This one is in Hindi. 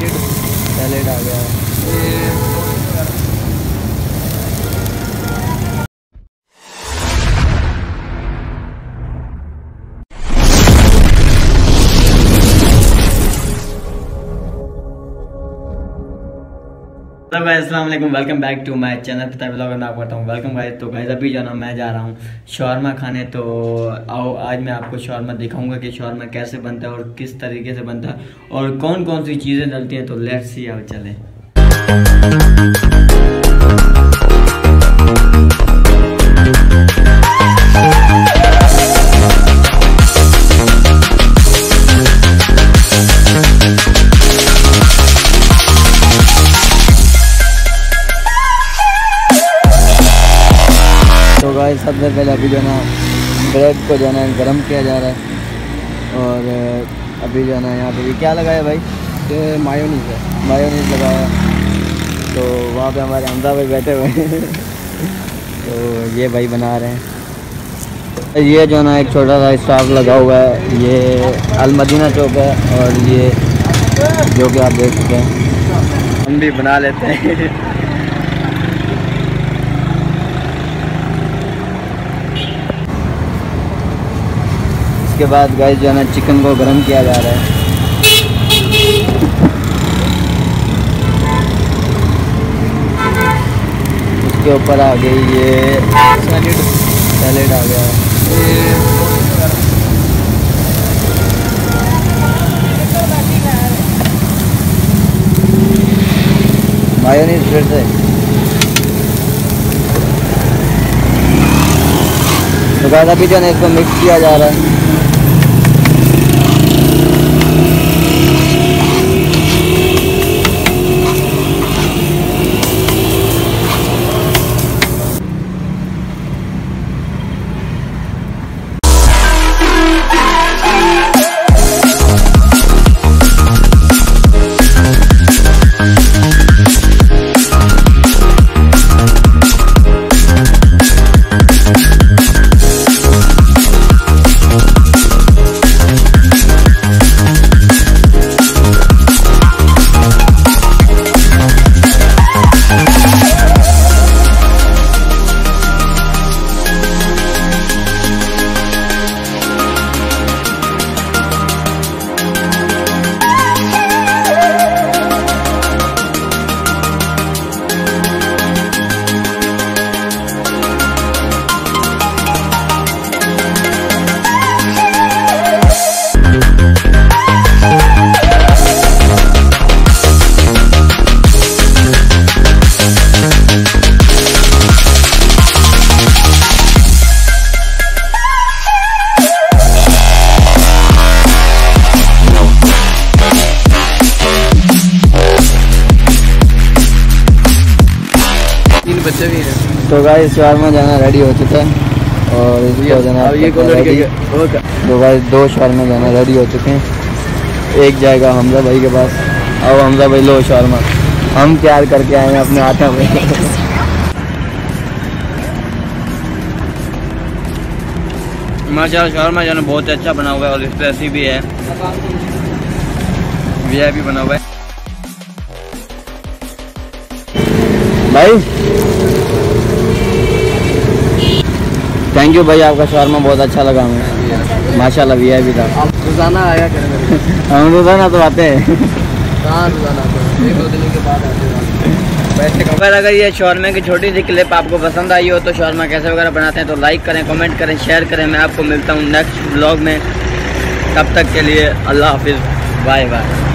सैलेड सैलेड आ गया। है hello welcome back to my channel पिता ब्लॉगर में आपको बताऊँ वेलकम गाइस तो गाइस अभी जो ना, मैं जा रहा हूँ शौरमा खाने। तो आओ, आज मैं आपको शॉर्मा दिखाऊँगा कि शौरमा कैसे बनता है और किस तरीके से बनता है और कौन कौन सी चीज़ें डलती हैं। तो लेट्स सी आओ, चले। सबसे पहले अभी जो है ना ब्रेड को जो है ना गर्म किया जा रहा है। और अभी जो है ना यहाँ पे भी क्या लगाया भाई? ये मायोनीज है। मायोनीज लगाया। तो वहाँ पे हमारे हमदा भाई बैठे हुए हैं। तो ये भाई बना रहे हैं। ये जो है ना एक छोटा सा स्टाफ लगा हुआ है। ये अलमदीना चौक है और ये जो कि आप देख सकते हैं। हम भी बना लेते हैं। इसके बाद गाइस जो है ना चिकन को गर्म किया जा रहा है। उसके ऊपर आ गई ये सैलेड सैलेड आ गया। मायोनीज फिर से। तो अभी जो है इसको मिक्स किया जा रहा है। तो गाइस शवारमा जाना रेडी हो चुका है और इसको जाना तो गाइस दो शवारमा जाना रेडी हो चुके हैं। एक जाएगा हमजा भाई के पास। अब हमजा भाई लो शवारमा हम तैयार करके आए हैं अपने हाथों में। माशा शॉर्मा जो बहुत अच्छा बना हुआ है और स्पाइसी भी है। वी बना हुआ है। भाई। थैंक यू भाई आपका शवारमा बहुत अच्छा लगा हमें। माशाल्लाह वी भी था। रोज़ाना आया करेंगे हम रोज़ाना तो आते हैं। आते हैं? एक दो दिन के बाद आते हैं। अगर अगर ये शॉर्मे की छोटी सी क्लिप आपको पसंद आई हो तो शॉर्मा कैसे वगैरह बनाते हैं तो लाइक करें कमेंट करें शेयर करें। मैं आपको मिलता हूँ नेक्स्ट ब्लॉग में। तब तक के लिए अल्लाह हाफिज़। Bye bye